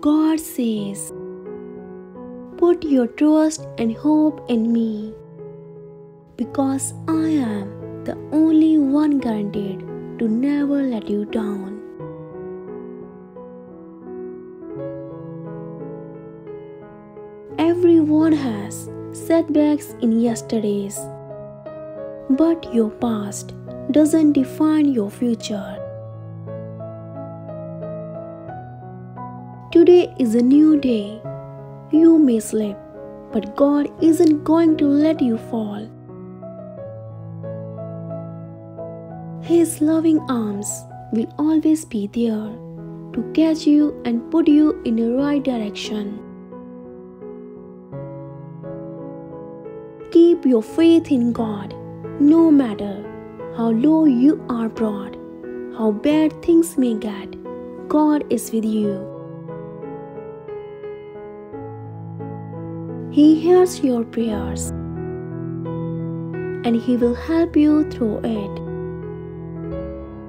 God says, Put your trust and hope in me, because I am the only one guaranteed to never let you down. Everyone has setbacks in yesterdays, but your past doesn't define your future. Today is a new day. You may slip, but God isn't going to let you fall. His loving arms will always be there to catch you and put you in the right direction. Keep your faith in God no matter how low you are brought, how bad things may get. God is with you. He hears your prayers and He will help you through it.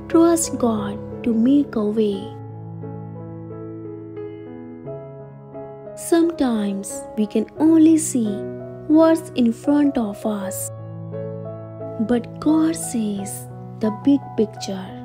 Trust God to make a way. Sometimes we can only see what's in front of us, but God sees the big picture.